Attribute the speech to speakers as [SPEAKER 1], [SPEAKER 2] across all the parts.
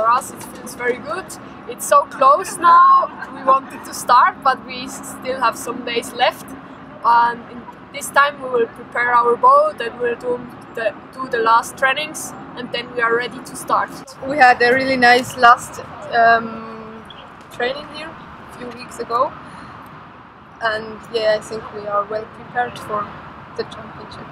[SPEAKER 1] for us it feels very good. It's so close now. We wanted to start, but we still have some days left. And this time we will prepare our boat and we'll do the, do the last trainings and then we are ready to start.
[SPEAKER 2] We had a really nice last um, training here a few weeks ago and yeah I think we are well prepared for the championship.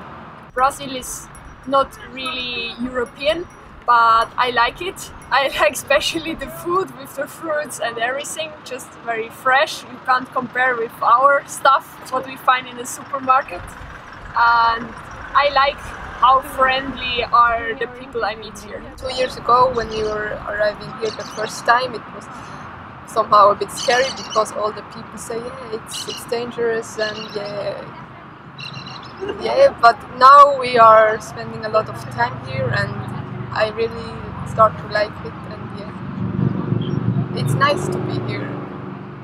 [SPEAKER 1] Brazil is not really European but I like it. I like especially the food with the fruits and everything, just very fresh. You can't compare with our stuff, what we find in the supermarket. And I like how friendly are the people I meet here.
[SPEAKER 2] Two years ago when we were arriving here the first time it was somehow a bit scary because all the people say yeah it's, it's dangerous and yeah yeah but now we are spending a lot of time here and I really start to like it and yeah it's nice to be here.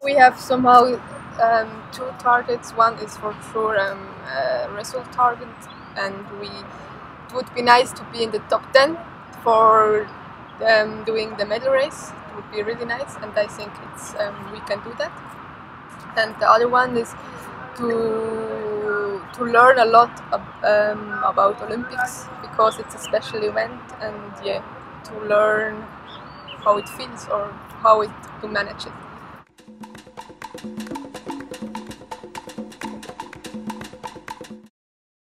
[SPEAKER 2] We have somehow um, two targets, one is for sure um, a result target and we it would be nice to be in the top 10 for um, doing the medal race. It would be really nice, and I think it's um, we can do that. And the other one is to to learn a lot um, about Olympics because it's a special event, and yeah, to learn how it feels or how it to manage it.